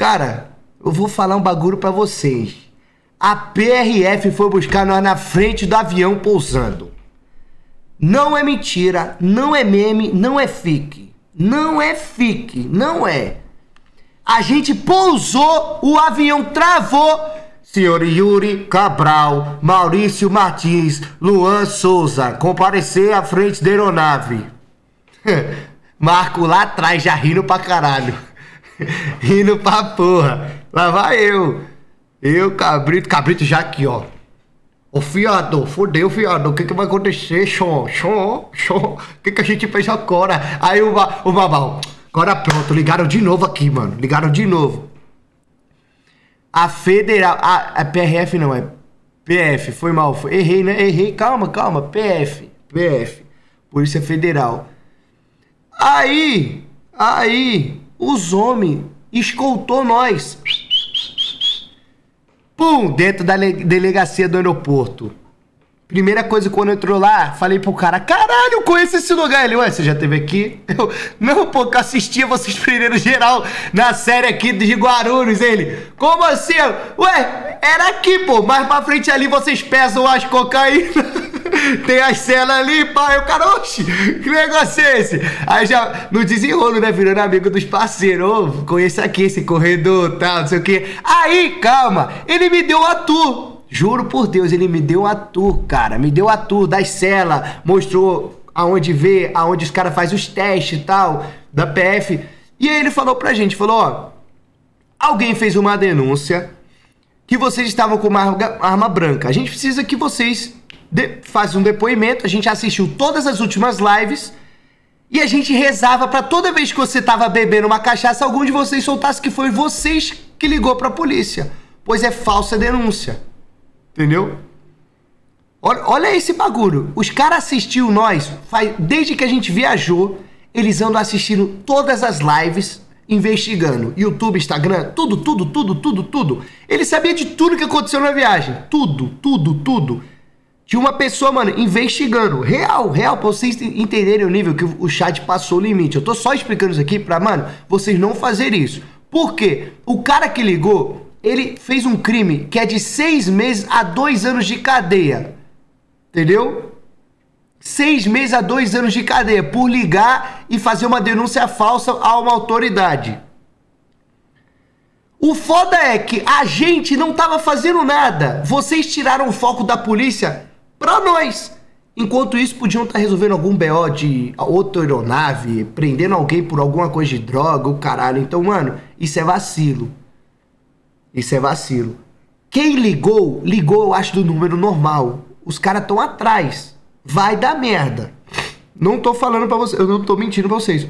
Cara, eu vou falar um bagulho pra vocês. A PRF foi buscar nós na frente do avião pousando. Não é mentira, não é meme, não é fique. Não é fique, não é. A gente pousou, o avião travou. Senhor Yuri Cabral, Maurício Martins, Luan Souza, comparecer à frente da aeronave. Marco lá atrás, já rindo pra caralho. rindo pra porra. Lá vai eu. Eu, Cabrito. Cabrito já aqui, ó. Ô fiado, fodeu, fiado. O que que vai acontecer, Xon? Xon, Xon. O que que a gente fez agora? Aí o, o Babal. Agora pronto, ligaram de novo aqui, mano. Ligaram de novo. A federal. A, a PRF não, é PF. Foi mal. Foi, errei, né? Errei. Calma, calma. PF. PF. Polícia Federal. Aí. Aí. Os homens escoltou nós. Pum, dentro da delegacia do aeroporto. Primeira coisa, quando entrou lá, falei pro cara, caralho, eu conheço esse lugar. Ele, ué, você já teve aqui? Eu, não, pô, que eu assistia vocês primeiro geral na série aqui de Guarulhos. Ele, como assim? Ué, era aqui, pô, mais pra frente ali vocês pesam as cocaína. Tem as celas ali, pai. O cara, oxi, que negócio é esse? Aí já, no desenrolo, né, virando amigo dos parceiros. Ô, conheço aqui esse corredor, tal, não sei o quê. Aí, calma, ele me deu a. Juro por Deus, ele me deu a cara. Me deu a tour das celas, mostrou aonde vê, aonde os caras fazem os testes e tal, da PF. E aí ele falou pra gente, falou, ó, alguém fez uma denúncia que vocês estavam com uma arma branca. A gente precisa que vocês de, façam um depoimento. A gente assistiu todas as últimas lives e a gente rezava para toda vez que você tava bebendo uma cachaça, algum de vocês soltasse que foi vocês que ligou para a polícia, pois é falsa denúncia. Entendeu? Olha, olha esse bagulho. Os caras assistiu nós, faz, desde que a gente viajou, eles andam assistindo todas as lives, investigando. YouTube, Instagram, tudo, tudo, tudo, tudo, tudo. Ele sabia de tudo que aconteceu na viagem. Tudo, tudo, tudo. Tinha uma pessoa, mano, investigando. Real, real, pra vocês entenderem o nível que o chat passou o limite. Eu tô só explicando isso aqui pra, mano, vocês não fazerem isso. Por quê? O cara que ligou, ele fez um crime que é de seis meses a dois anos de cadeia. Entendeu? Seis meses a dois anos de cadeia por ligar e fazer uma denúncia falsa a uma autoridade. O foda é que a gente não tava fazendo nada. Vocês tiraram o foco da polícia pra nós. Enquanto isso, podiam estar tá resolvendo algum BO de outra aeronave, prendendo alguém por alguma coisa de droga, o caralho. Então, mano, isso é vacilo. Isso é vacilo. Quem ligou, ligou, eu acho, do número normal. Os caras estão atrás. Vai dar merda. Não tô falando pra vocês, eu não tô mentindo pra vocês.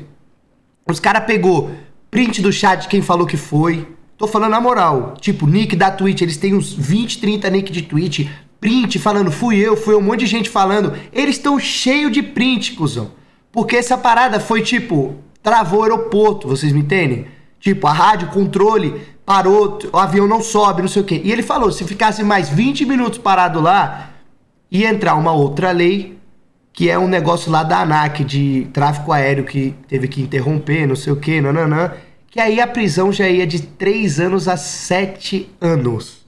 Os caras pegou print do chat quem falou que foi. Tô falando na moral. Tipo, nick da Twitch, eles têm uns 20, 30 nick de Twitch. Print falando, fui eu, foi um monte de gente falando. Eles estão cheio de print, cuzão. Porque essa parada foi tipo, travou o aeroporto, vocês me entendem? Tipo, a rádio, controle, parou, o avião não sobe, não sei o quê. E ele falou, se ficasse mais 20 minutos parado lá, ia entrar uma outra lei, que é um negócio lá da ANAC, de tráfico aéreo, que teve que interromper, não sei o quê, nananã. Que aí a prisão já ia de 3 anos a 7 anos.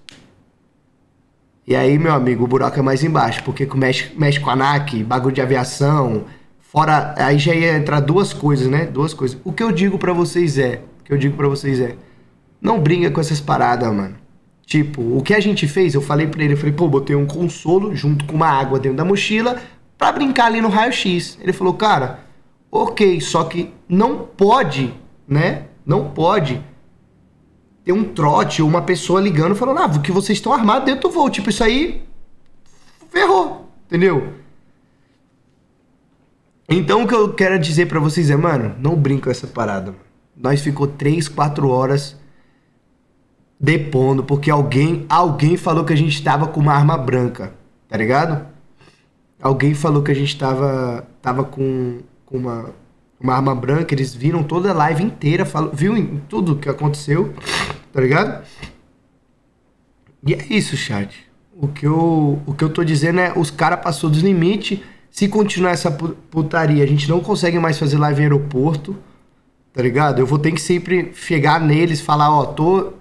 E aí, meu amigo, o buraco é mais embaixo, porque mexe, mexe com a ANAC, bagulho de aviação, fora... Aí já ia entrar duas coisas, né? Duas coisas. O que eu digo para vocês é que eu digo para vocês é: não brinca com essas paradas, mano. Tipo, o que a gente fez, eu falei pra ele, eu falei, pô, botei um consolo junto com uma água dentro da mochila pra brincar ali no raio-x. Ele falou, cara, ok, só que não pode, né? Não pode ter um trote ou uma pessoa ligando falando, ah, que vocês estão armados dentro do voo. Tipo, isso aí ferrou, entendeu? Então o que eu quero dizer para vocês é, mano, não brinca com essa parada. Nós ficou 3, 4 horas depondo porque alguém, alguém falou que a gente estava com uma arma branca, tá ligado? Alguém falou que a gente estava tava com, com uma, uma arma branca, eles viram toda a live inteira, falou, viu tudo que aconteceu, tá ligado? E é isso, chat. O que eu, o que eu tô dizendo é, os caras passou dos limites. Se continuar essa putaria, a gente não consegue mais fazer live em aeroporto Tá ligado? Eu vou ter que sempre chegar neles falar, ó, tô.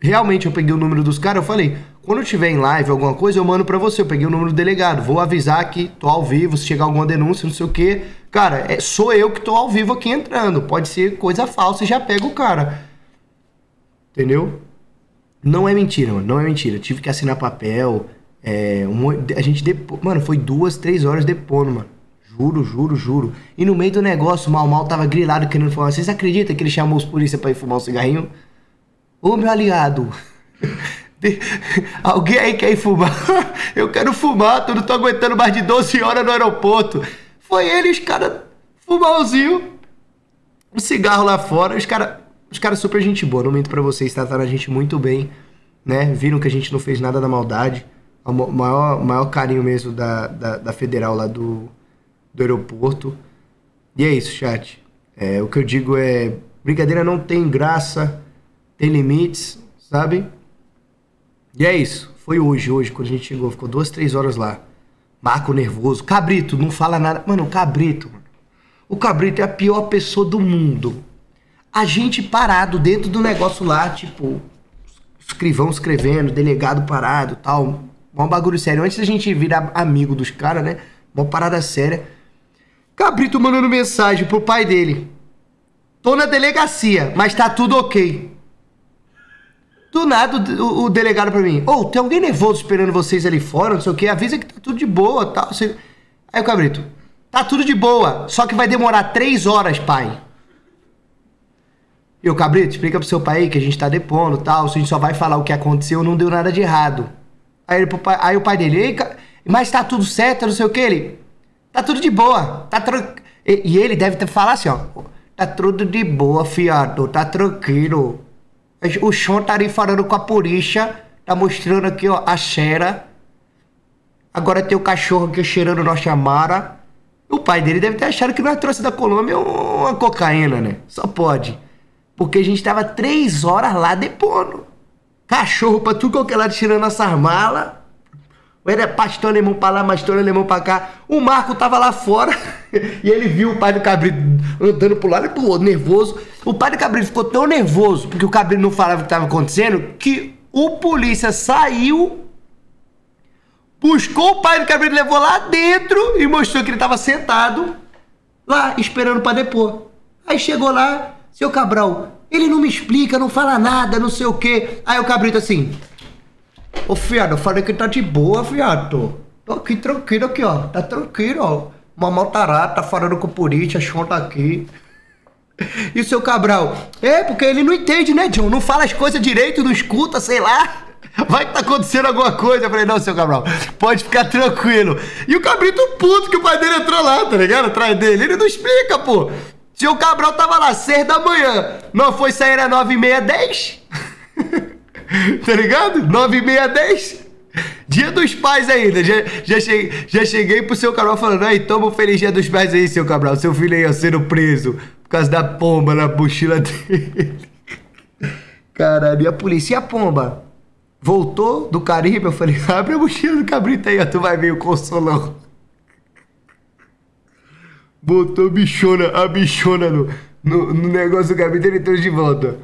Realmente eu peguei o número dos caras, eu falei, quando eu tiver em live alguma coisa, eu mando pra você. Eu peguei o número do delegado. Vou avisar que tô ao vivo, se chegar alguma denúncia, não sei o quê. Cara, é, sou eu que tô ao vivo aqui entrando. Pode ser coisa falsa e já pega o cara. Entendeu? Não é mentira, mano. Não é mentira. Tive que assinar papel. É, um, a gente depo... Mano, foi duas, três horas depondo, mano. Juro, juro, juro. E no meio do negócio, o Mal Mal tava grilado querendo fumar. Vocês acreditam que ele chamou os polícia pra ir fumar um cigarrinho? Ô, meu aliado. Alguém aí quer ir fumar? Eu quero fumar, tu não tô aguentando mais de 12 horas no aeroporto. Foi ele, os caras, fumarzinho, um cigarro lá fora. Os caras os cara super gente boa, não minto pra vocês, trataram a gente muito bem, né? Viram que a gente não fez nada da maldade. O maior, maior carinho mesmo da, da, da federal lá do, do aeroporto. E é isso, chat. É, o que eu digo é: brincadeira não tem graça, tem limites, sabe? E é isso. Foi hoje, hoje, quando a gente chegou. Ficou duas, três horas lá. Marco nervoso. Cabrito, não fala nada. Mano, o Cabrito. O Cabrito é a pior pessoa do mundo. A gente parado dentro do negócio lá, tipo, escrivão escrevendo, delegado parado tal. Um bagulho sério. Antes da gente virar amigo dos caras, né? Uma parada séria. Cabrito mandando mensagem pro pai dele. Tô na delegacia, mas tá tudo ok. Do nada, o, o delegado pra mim, ô, oh, tem alguém nervoso esperando vocês ali fora, não sei o que, avisa que tá tudo de boa, tal. Aí o cabrito, tá tudo de boa, só que vai demorar três horas, pai. E o cabrito, explica pro seu pai que a gente tá depondo, tal, a gente só vai falar o que aconteceu, não deu nada de errado. Aí, ele, aí o pai dele, Ei, mas tá tudo certo, não sei o que, ele, tá tudo de boa, tá tran... e, e ele deve falado assim, ó, tá tudo de boa, fiado, tá tranquilo. O Sean tá ali falando com a polícia. Tá mostrando aqui, ó, a cheira. Agora tem o cachorro aqui cheirando nossa amara. O pai dele deve ter achado que nós trouxe da Colômbia uma cocaína, né? Só pode. Porque a gente tava três horas lá depondo. Cachorro pra tudo qualquer lado tirando essas malas. Era pastor alemão pra lá, pastor alemão pra cá. O Marco tava lá fora e ele viu o pai do Cabrito andando pro lado e pro outro, nervoso. O pai do Cabrito ficou tão nervoso porque o Cabrito não falava o que tava acontecendo que o polícia saiu, buscou o pai do Cabrito, levou lá dentro e mostrou que ele tava sentado lá esperando para depor. Aí chegou lá, seu Cabral, ele não me explica, não fala nada, não sei o quê. Aí o Cabrito assim, Ô, fiado, eu falei que tá de boa, fiado. Tô aqui tranquilo aqui, ó. Tá tranquilo, ó. Mamão tará, tá falando com o polícia, chão tá aqui. E o seu Cabral? É, porque ele não entende, né, John? Não fala as coisas direito, não escuta, sei lá. Vai que tá acontecendo alguma coisa. Eu falei, não, seu Cabral, pode ficar tranquilo. E o cabrito puto que o pai dele entrou lá, tá ligado? Atrás dele. Ele não explica, pô. Se o Cabral tava lá, seis da manhã, não foi sair às nove e meia, dez? tá ligado? 9 e meia, 10. Dia dos pais ainda. Já, já, cheguei, já cheguei pro seu Cabral falando: aí, toma um feliz dia dos pais aí, seu Cabral. Seu filho aí ó, sendo preso causa da pomba na mochila dele. Caralho, e a polícia? E a pomba? Voltou do Caribe? Eu falei: abre a mochila do cabrito aí, ó, tu vai ver o consolão. Botou bichona, a bichona no, no, no negócio do cabrito ele trouxe de volta.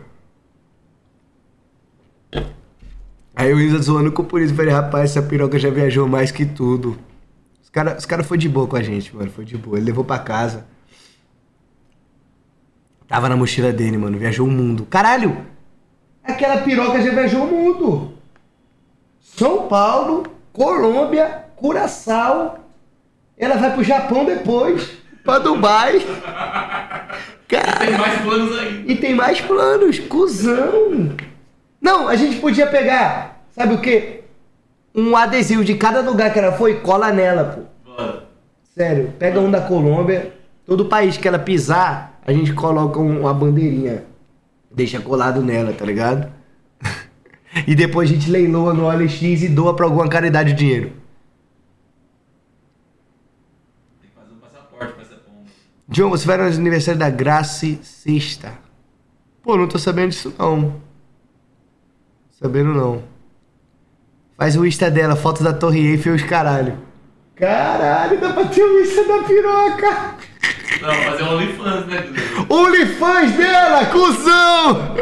Aí o Isa zoando com o polícia. Falei, rapaz, essa piroca já viajou mais que tudo. Os caras os cara foi de boa com a gente, mano. Foi de boa. Ele levou pra casa. Tava na mochila dele, mano. Viajou o mundo. Caralho! Aquela piroca já viajou o mundo. São Paulo, Colômbia, Curaçao. Ela vai pro Japão depois. Pra Dubai. Cara, tem mais planos aí. E tem mais planos. Cusão. Não, a gente podia pegar, sabe o quê? Um adesivo de cada lugar que ela foi e cola nela, pô. Sério, pega um da Colômbia, todo país que ela pisar, a gente coloca uma bandeirinha. Deixa colado nela, tá ligado? e depois a gente leiloa no OLX e doa pra alguma caridade de dinheiro. Tem que fazer um passaporte pra essa pomba. John, você vai no aniversário da Grace sexta. Pô, não tô sabendo disso não. Sabendo não. Faz o Insta dela, fotos da Torre Eiffel e os caralho. Caralho, dá pra ter o Insta da piroca. Não, fazer um OnlyFans, né, Dudu? OnlyFans dela, cuzão!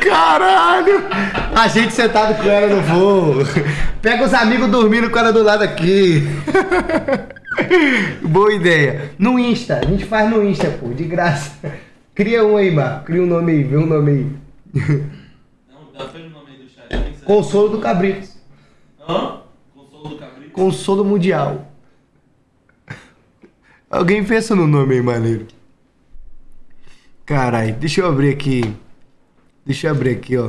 Caralho! A gente sentado com ela no voo. Pega os amigos dormindo com ela do lado aqui. Boa ideia. No Insta, a gente faz no Insta, pô, de graça. Cria um aí, Marco. Cria um nome aí, vê um nome aí. Não, dá pra o nome aí do chat. Consolo do Cabrito. Hã? Consolo do Cabrito? Consolo Mundial. Alguém pensa no nome aí, maneiro. Caralho, deixa eu abrir aqui. Deixa eu abrir aqui, ó.